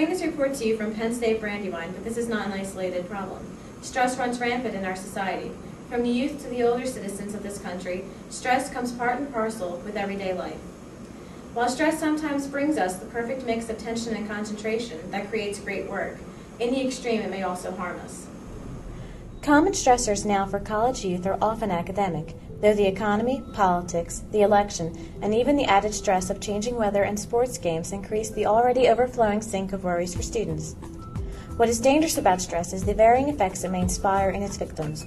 bring this report to you from Penn State Brandywine, but this is not an isolated problem. Stress runs rampant in our society. From the youth to the older citizens of this country, stress comes part and parcel with everyday life. While stress sometimes brings us the perfect mix of tension and concentration that creates great work, in the extreme it may also harm us. Common stressors now for college youth are often academic, though the economy, politics, the election, and even the added stress of changing weather and sports games increase the already overflowing sink of worries for students. What is dangerous about stress is the varying effects it may inspire in its victims.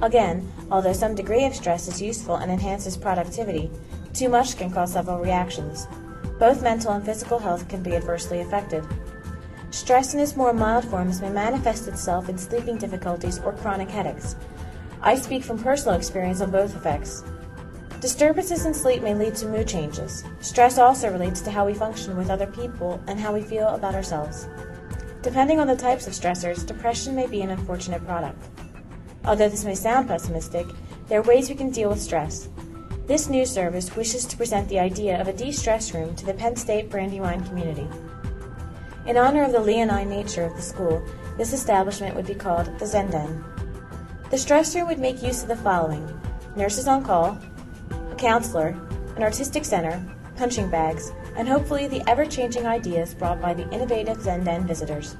Again, although some degree of stress is useful and enhances productivity, too much can cause several reactions. Both mental and physical health can be adversely affected. Stress in its more mild forms may manifest itself in sleeping difficulties or chronic headaches. I speak from personal experience on both effects. Disturbances in sleep may lead to mood changes. Stress also relates to how we function with other people and how we feel about ourselves. Depending on the types of stressors, depression may be an unfortunate product. Although this may sound pessimistic, there are ways we can deal with stress. This news service wishes to present the idea of a de-stress room to the Penn State Brandywine community. In honor of the leonine nature of the school, this establishment would be called the Zen Den. The stress room would make use of the following nurses on call, a counselor, an artistic center, punching bags, and hopefully the ever changing ideas brought by the innovative Zen Den visitors.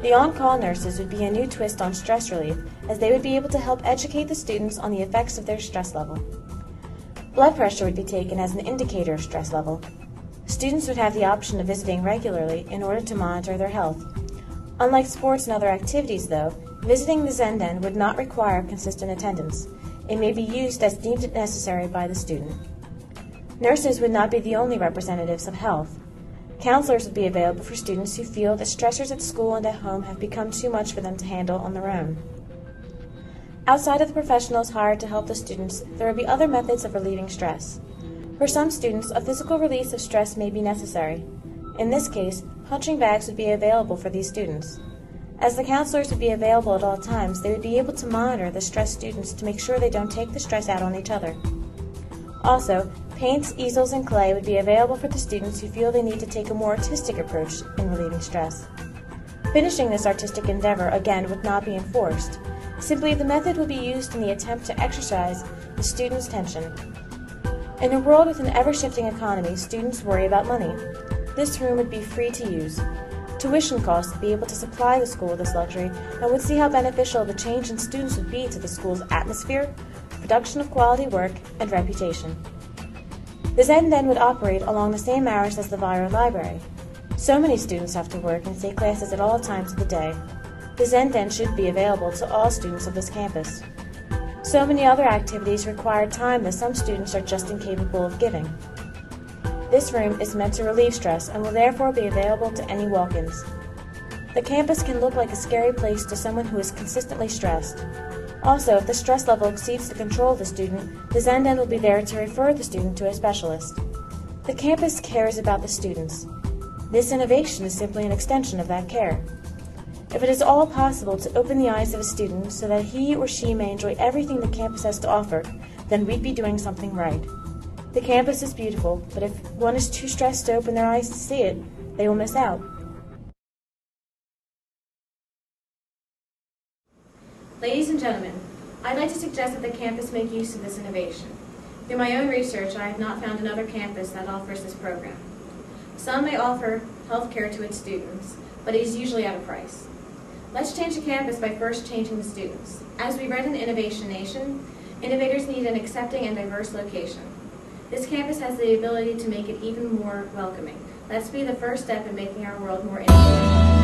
The on call nurses would be a new twist on stress relief, as they would be able to help educate the students on the effects of their stress level. Blood pressure would be taken as an indicator of stress level. Students would have the option of visiting regularly in order to monitor their health. Unlike sports and other activities, though, visiting the Zen Den would not require consistent attendance. It may be used as deemed necessary by the student. Nurses would not be the only representatives of health. Counselors would be available for students who feel that stressors at school and at home have become too much for them to handle on their own. Outside of the professionals hired to help the students, there would be other methods of relieving stress. For some students, a physical release of stress may be necessary. In this case, punching bags would be available for these students. As the counselors would be available at all times, they would be able to monitor the stressed students to make sure they don't take the stress out on each other. Also, Paints, easels, and clay would be available for the students who feel they need to take a more artistic approach in relieving stress. Finishing this artistic endeavor again would not be enforced. Simply, the method would be used in the attempt to exercise the student's tension. In a world with an ever shifting economy, students worry about money. This room would be free to use. Tuition costs to be able to supply the school with this luxury and would see how beneficial the change in students would be to the school's atmosphere, production of quality work, and reputation. The Zen Den would operate along the same hours as the Vairo Library. So many students have to work and take classes at all times of the day. The Zen Den should be available to all students of this campus. So many other activities require time that some students are just incapable of giving. This room is meant to relieve stress and will therefore be available to any walk-ins. The campus can look like a scary place to someone who is consistently stressed. Also, if the stress level exceeds the control of the student, the Zen Den will be there to refer the student to a specialist. The campus cares about the students. This innovation is simply an extension of that care. If it is all possible to open the eyes of a student so that he or she may enjoy everything the campus has to offer, then we'd be doing something right. The campus is beautiful, but if one is too stressed to open their eyes to see it, they will miss out. Ladies and gentlemen, I'd like to suggest that the campus make use of this innovation. Through my own research, I have not found another campus that offers this program. Some may offer health care to its students, but it is usually at a price. Let's change the campus by first changing the students. As we read in Innovation Nation, innovators need an accepting and diverse location. This campus has the ability to make it even more welcoming. Let's be the first step in making our world more innovative.